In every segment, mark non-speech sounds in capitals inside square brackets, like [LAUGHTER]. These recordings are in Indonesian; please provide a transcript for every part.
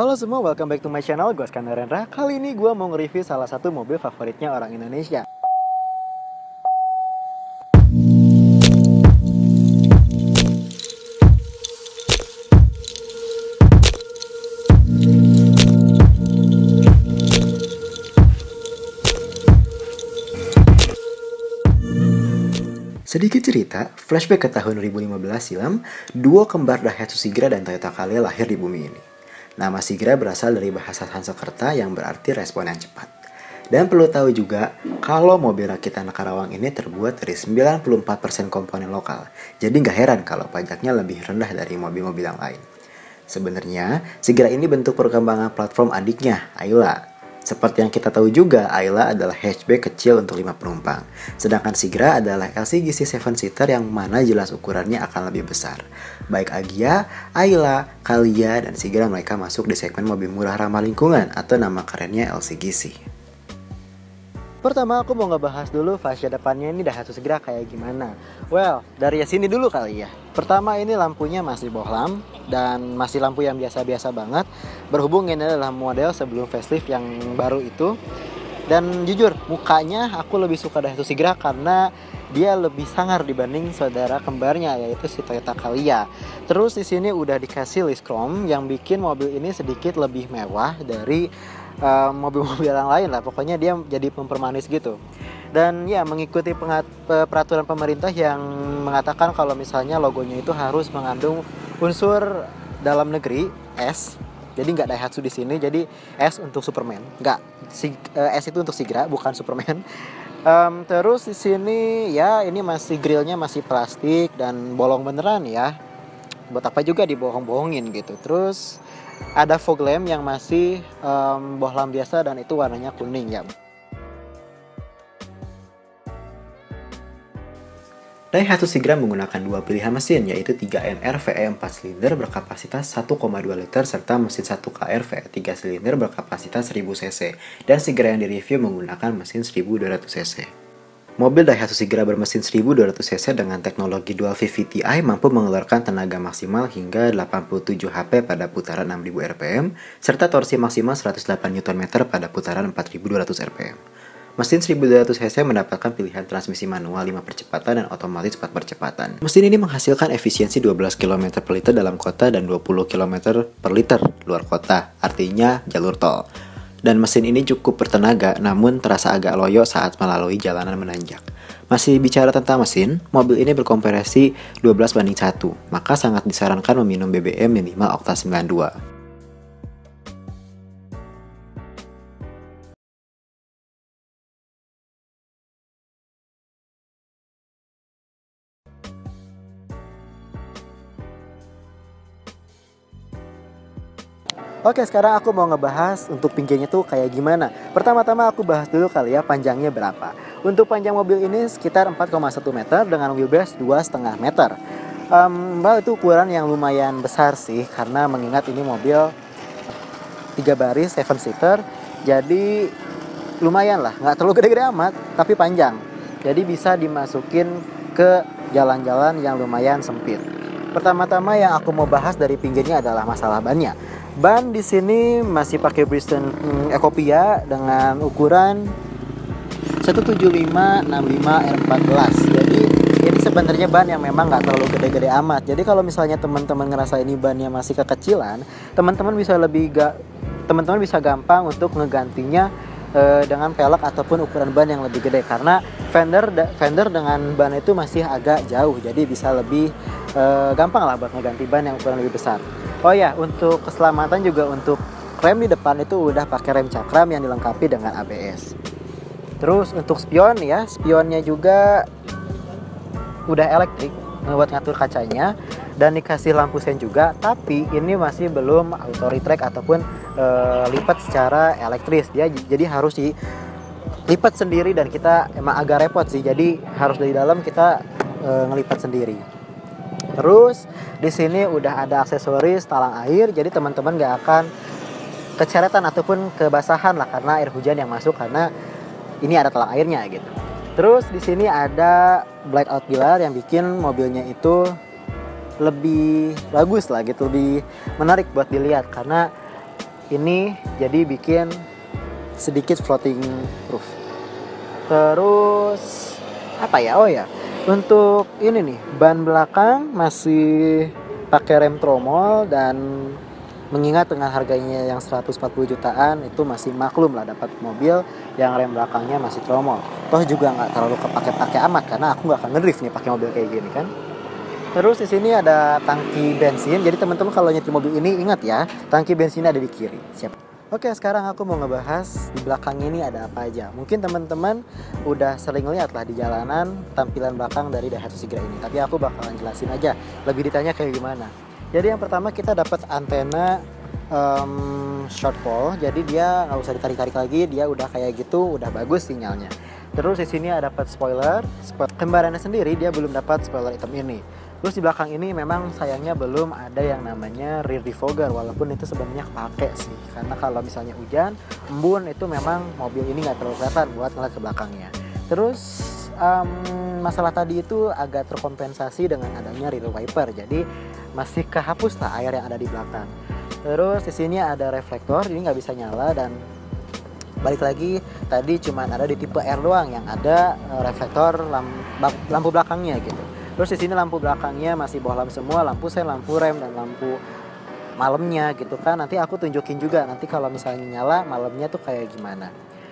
Halo semua, welcome back to my channel, gue Skandar Rendra Kali ini gue mau nge-review salah satu mobil favoritnya orang Indonesia. Sedikit cerita, flashback ke tahun 2015 silam, duo kembar Daihatsu Sigra dan Toyota Calya lahir di bumi ini. Nama Sigra berasal dari bahasa Sanskerta yang berarti respon yang cepat. Dan perlu tahu juga, kalau mobil rakitan Karawang ini terbuat dari 94% komponen lokal. Jadi nggak heran kalau pajaknya lebih rendah dari mobil-mobil yang lain. Sebenarnya, Sigra ini bentuk perkembangan platform adiknya, Ayla, seperti yang kita tahu juga, Ayla adalah hatchback kecil untuk 5 penumpang. Sedangkan Sigra adalah LCGC 7 seater yang mana jelas ukurannya akan lebih besar. Baik Agia, Ayla, Kalia, dan Sigra mereka masuk di segmen mobil murah ramah lingkungan atau nama kerennya LCGC. Pertama aku mau ngebahas dulu fascia depannya ini Daihatsu Sigra kayak gimana. Well, dari sini dulu kali ya. Pertama ini lampunya masih bohlam dan masih lampu yang biasa-biasa banget. Berhubung ini adalah model sebelum facelift yang baru itu. Dan jujur, mukanya aku lebih suka Daihatsu Sigra karena dia lebih sangar dibanding saudara kembarnya yaitu si Toyota Calya. Terus di sini udah dikasih list chrome yang bikin mobil ini sedikit lebih mewah dari uh, yang lain lah. Pokoknya dia jadi mempermanis gitu. Dan ya mengikuti peraturan pemerintah yang mengatakan kalau misalnya logonya itu harus mengandung unsur dalam negeri S. Jadi nggak Daihatsu di sini jadi S untuk Superman. Nggak uh, S itu untuk Sigra bukan Superman. [LAUGHS] Um, terus di sini ya ini masih grillnya masih plastik dan bolong beneran ya. Buat apa juga dibohong-bohongin gitu. Terus ada fog lamp yang masih um, bohlam biasa dan itu warnanya kuning ya. Daihatsu Sigra menggunakan dua pilihan mesin yaitu 3NR VE 4 silinder berkapasitas 1,2 liter serta mesin 1KR VE 3 silinder berkapasitas 1000 cc dan Sigra yang direview menggunakan mesin 1200 cc. Mobil Daihatsu Sigra bermesin 1200 cc dengan teknologi Dual VVTi mampu mengeluarkan tenaga maksimal hingga 87 HP pada putaran 6000 rpm serta torsi maksimal 108 Nm pada putaran 4200 rpm. Mesin 1200 cc mendapatkan pilihan transmisi manual 5 percepatan dan otomatis 4 percepatan. Mesin ini menghasilkan efisiensi 12 km per liter dalam kota dan 20 km per liter luar kota, artinya jalur tol dan mesin ini cukup bertenaga namun terasa agak loyo saat melalui jalanan menanjak. Masih bicara tentang mesin, mobil ini berkompresi 12 banding 1, maka sangat disarankan meminum BBM minimal okta 92. Oke sekarang aku mau ngebahas untuk pinggirnya tuh kayak gimana. Pertama-tama aku bahas dulu kali ya panjangnya berapa. Untuk panjang mobil ini sekitar 4,1 meter dengan wheelbase 2,5 meter. Um, itu ukuran yang lumayan besar sih Karena mengingat ini mobil 3 baris 7 seater. Jadi lumayan lah nggak terlalu gede-gede amat tapi panjang. Jadi bisa dimasukin ke jalan-jalan yang lumayan sempit. Pertama-tama yang aku mau bahas dari pinggirnya adalah masalah bannya Ban di sini masih pakai Bridgestone hmm, Ecopia dengan ukuran 175 65 R14. Jadi ini sebenarnya ban yang memang nggak terlalu gede-gede amat. Jadi kalau misalnya teman-teman ngerasa ini bannya masih kekecilan, teman-teman bisa lebih gak teman-teman bisa gampang untuk ngegantinya uh, dengan pelek ataupun ukuran ban yang lebih gede karena fender fender dengan ban itu masih agak jauh jadi bisa lebih uh, gampang lah buat ngeganti ban yang ukuran lebih besar. Oh ya, untuk keselamatan juga untuk rem di depan itu udah pakai rem cakram yang dilengkapi dengan ABS. Terus untuk spion ya, spionnya juga udah elektrik buat ngatur kacanya dan dikasih lampu sen juga, tapi ini masih belum auto retract ataupun e, lipat secara elektris. Ya, jadi harus di lipat sendiri dan kita emang agak repot sih. Jadi harus dari dalam kita e, ngelipat sendiri. Terus di sini udah ada aksesoris talang air, jadi teman-teman gak akan keceretan ataupun kebasahan lah karena air hujan yang masuk karena ini ada talang airnya gitu. Terus di sini ada blackout pilar yang bikin mobilnya itu lebih bagus lah gitu, lebih menarik buat dilihat karena ini jadi bikin sedikit floating proof terus apa ya? Oh ya untuk ini nih ban belakang masih pakai rem tromol dan mengingat dengan harganya yang 140 jutaan itu masih maklum lah dapat mobil yang rem belakangnya masih tromol. Toh juga nggak terlalu kepake-pake amat karena aku nggak akan ngedrift nih pakai mobil kayak gini kan? Terus di sini ada tangki bensin jadi teman-teman kalau nyetir mobil ini ingat ya tangki bensinnya ada di kiri. Siap Oke, sekarang aku mau ngebahas di belakang ini ada apa aja. Mungkin teman-teman udah sering lihat lah di jalanan tampilan belakang dari Daihatsu Sigra ini. Tapi aku bakalan jelasin aja lebih ditanya kayak gimana. Jadi yang pertama kita dapat antena um, short pole. Jadi dia nggak usah ditarik-tarik lagi, dia udah kayak gitu, udah bagus sinyalnya. Terus di sini ada dapat spoiler. Kembarannya sendiri dia belum dapat spoiler hitam ini. Terus di belakang ini memang sayangnya belum ada yang namanya rear defogger walaupun itu sebenarnya kepake sih karena kalau misalnya hujan embun itu memang mobil ini nggak terlalu kelihatan buat ngeliat ke belakangnya. Terus um, masalah tadi itu agak terkompensasi dengan adanya rear wiper jadi masih kehapus lah air yang ada di belakang. Terus di sini ada reflektor ini nggak bisa nyala dan balik lagi tadi cuma ada di tipe R doang yang ada uh, reflektor lampu belakangnya gitu terus di sini lampu belakangnya masih bohlam semua lampu sen lampu rem dan lampu malamnya gitu kan nanti aku tunjukin juga nanti kalau misalnya nyala malamnya tuh kayak gimana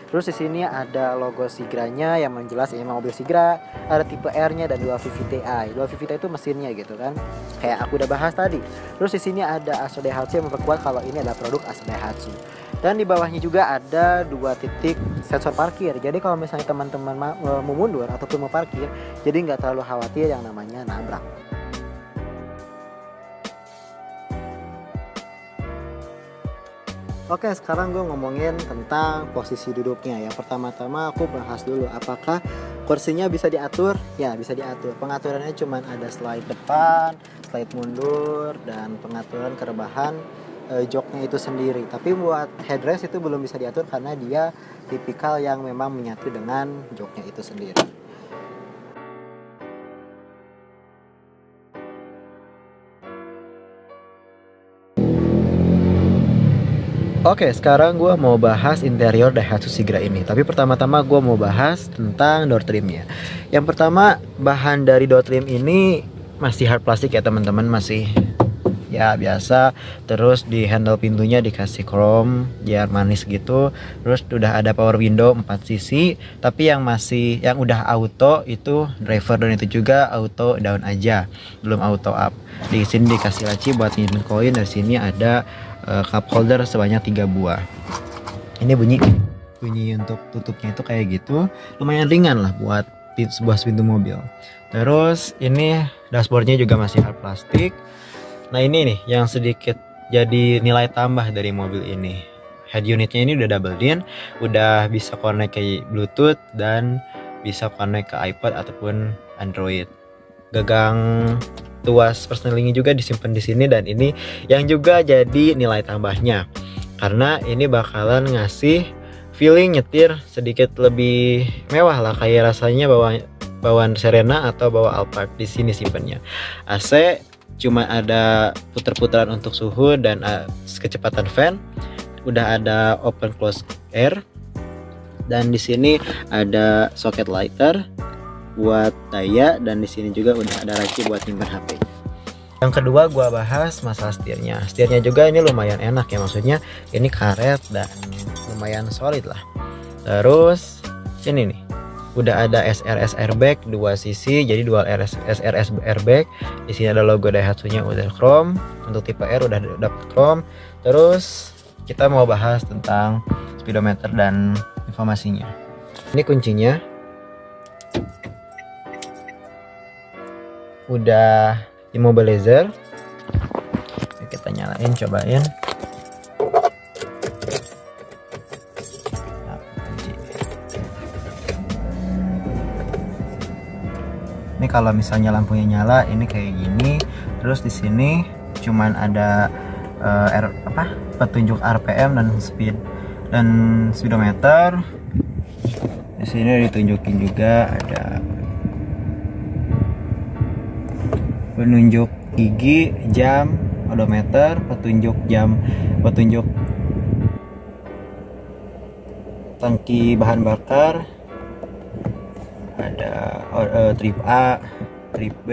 Terus di sini ada logo Sigranya yang menjelas ini mobil Sigra, ada tipe R-nya dan dua VVTi. Dua VVTi itu mesinnya gitu kan. Kayak aku udah bahas tadi. Terus di sini ada Aso Daihatsu yang memperkuat kalau ini adalah produk Aso Daihatsu. Dan di bawahnya juga ada dua titik sensor parkir. Jadi kalau misalnya teman-teman mau mundur ataupun mau parkir, jadi nggak terlalu khawatir yang namanya nabrak. Oke, sekarang gue ngomongin tentang posisi duduknya. Yang pertama-tama aku bahas dulu apakah kursinya bisa diatur? Ya, bisa diatur. Pengaturannya cuma ada slide depan, slide mundur, dan pengaturan kerebahan e, joknya itu sendiri. Tapi buat headrest itu belum bisa diatur karena dia tipikal yang memang menyatu dengan joknya itu sendiri. Oke, sekarang gue mau bahas interior Daihatsu Sigra ini. Tapi pertama-tama gue mau bahas tentang door trimnya. Yang pertama, bahan dari door trim ini masih hard plastik ya teman-teman, masih ya biasa. Terus di handle pintunya dikasih chrome biar manis gitu. Terus udah ada power window 4 sisi. Tapi yang masih yang udah auto itu driver dan itu juga auto down aja, belum auto up. Di sini dikasih laci buat nyimpen koin. Dari sini ada uh, cup holder sebanyak tiga buah ini bunyi bunyi untuk tutupnya itu kayak gitu lumayan ringan lah buat sebuah pintu mobil terus ini dashboardnya juga masih hard plastik nah ini nih yang sedikit jadi nilai tambah dari mobil ini. Head unitnya ini udah double din udah bisa connect ke bluetooth dan bisa connect ke iPad ataupun Android. Gagang tuas personalingnya juga disimpan di sini dan ini yang juga jadi nilai tambahnya. Karena ini bakalan ngasih feeling nyetir sedikit lebih mewah lah kayak rasanya bawa bawaan Serena atau bawa Alphard di sini simpannya AC cuma ada puter-putaran untuk suhu dan uh, kecepatan fan udah ada open close air dan di sini ada socket lighter buat daya dan di sini juga udah ada laci buat nyimpan HP. Yang kedua gua bahas masalah setirnya. Setirnya juga ini lumayan enak ya maksudnya ini karet dan lumayan solid lah. Terus ini nih udah ada SRS airbag dua sisi jadi dual RS, SRS airbag di sini ada logo Daihatsu-nya udah chrome. Untuk tipe R udah dapet chrome. Terus kita mau bahas tentang speedometer dan informasinya. Ini kuncinya. Udah immobilizer kita nyalain cobain ini kalau misalnya lampunya nyala ini kayak gini. Terus di sini cuman ada uh, R, apa? Petunjuk RPM dan speed dan speedometer. Di sini ditunjukin juga ada penunjuk gigi jam odometer petunjuk jam petunjuk tangki bahan bakar ada uh, trip A trip B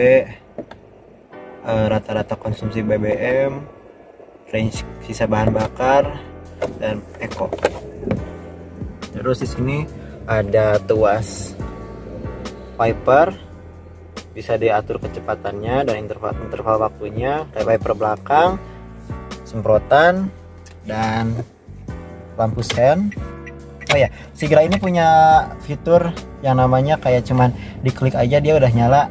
uh, rata-rata konsumsi BBM range sisa bahan bakar dan eco terus di sini ada tuas wiper bisa diatur kecepatannya dan interval interval waktunya wiper belakang semprotan dan lampu sen oh ya Sigra ini punya fitur yang namanya kayak cuman diklik aja dia udah nyala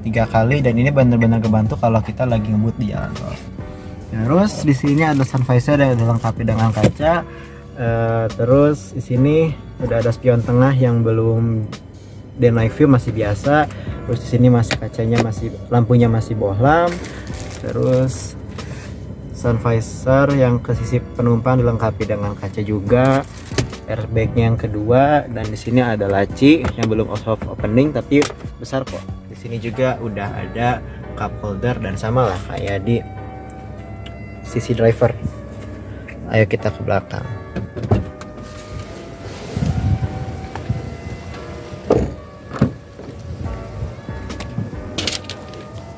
tiga kali dan ini bener-bener kebantu kalau kita lagi ngebut di jalan tol. Terus di sini ada sun visor yang dilengkapi dengan kaca. E, terus di sini udah ada spion tengah yang belum dan night view masih biasa. Terus di sini masih kacanya masih lampunya masih bohlam. Terus sun visor yang ke sisi penumpang dilengkapi dengan kaca juga airbagnya yang kedua dan di sini ada laci yang belum soft opening tapi besar kok. Di sini juga udah ada cup holder dan sama lah kayak di sisi driver. Ayo kita ke belakang.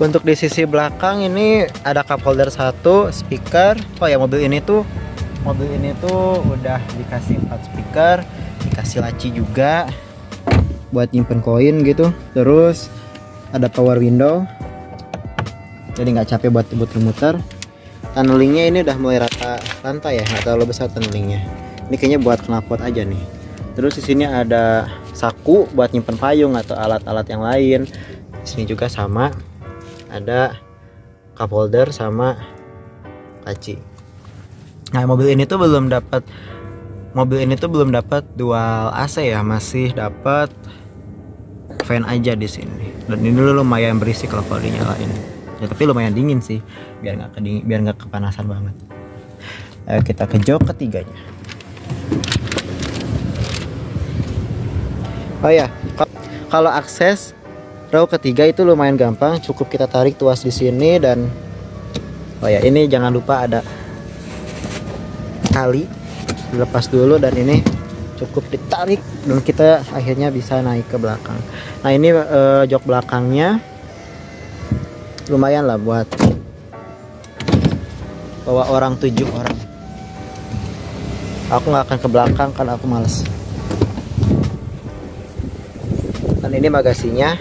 Untuk di sisi belakang ini ada cup holder satu speaker. Oh ya mobil ini tuh mobil ini tuh udah dikasih empat speaker dikasih laci juga buat nyimpen koin gitu. Terus ada power window. Jadi nggak capek buat muter-muter. Tunnelingnya ini udah mulai rata lantai ya nggak terlalu besar tunnelingnya. Ini kayaknya buat knalpot aja nih. Terus di sini ada saku buat nyimpen payung atau alat-alat yang lain. Di sini juga sama. Ada cup holder sama laci nah mobil ini tuh belum dapat mobil ini tuh belum dapat dual AC ya masih dapat fan aja di sini. Dan ini dulu lumayan berisik kalau kalau dinyalain. Ya tapi lumayan dingin sih biar nggak kedingin biar nggak kepanasan banget. Ayo kita ke jok ketiganya. Oh ya kalau akses row ketiga itu lumayan gampang. Cukup kita tarik tuas di sini dan oh ya ini jangan lupa ada tali dilepas dulu dan ini cukup ditarik dan kita akhirnya bisa naik ke belakang. Nah ini eh, jok belakangnya. Lumayan lah buat bawa orang tujuh orang. Aku nggak akan ke belakang karena aku males. Dan ini bagasinya.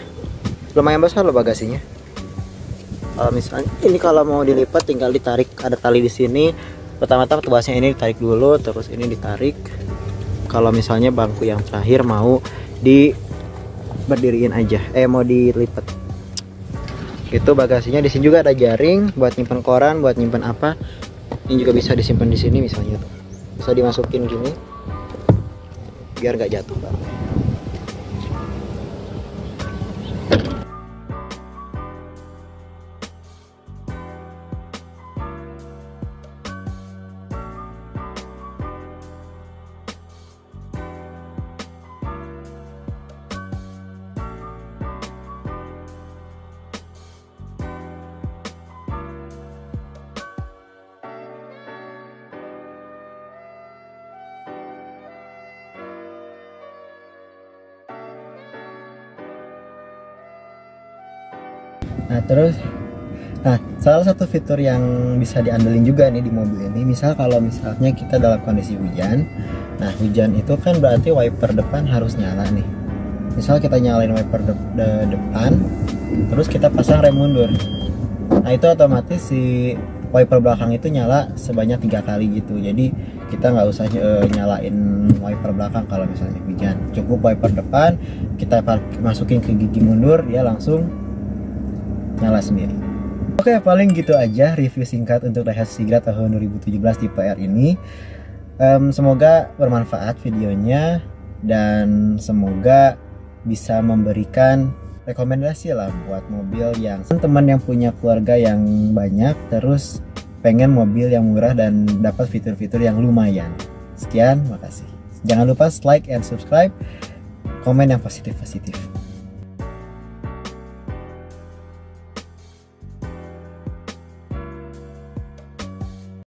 Lumayan besar loh bagasinya. Kalau misalnya ini kalau mau dilipat tinggal ditarik ada tali di sini pertama-tama tuasnya ini ditarik dulu terus ini ditarik. Kalau misalnya bangku yang terakhir mau di berdiriin aja eh mau dilipat itu bagasinya di sini juga ada jaring buat nyimpan koran buat nyimpan apa. Ini juga bisa disimpan di sini misalnya. Bisa dimasukin gini biar nggak jatuh banget Nah terus Nah, salah satu fitur yang bisa diandelin juga nih di mobil ini, misal kalau misalnya kita dalam kondisi hujan, nah hujan itu kan berarti wiper depan harus nyala nih. Misal kita nyalain wiper de de depan, terus kita pasang rem mundur. Nah itu otomatis si wiper belakang itu nyala sebanyak tiga kali gitu. Jadi kita nggak usah uh, nyalain wiper belakang kalau misalnya hujan. Cukup wiper depan, kita masukin ke gigi mundur, dia langsung nyala sendiri. Oke, paling gitu aja review singkat untuk Daihatsu Sigra tahun 2017 di PR ini. Um, semoga bermanfaat videonya dan semoga bisa memberikan rekomendasi lah buat mobil yang teman yang punya keluarga yang banyak terus pengen mobil yang murah dan dapat fitur-fitur yang lumayan. Sekian, makasih. Jangan lupa like and subscribe, komen yang positif-positif.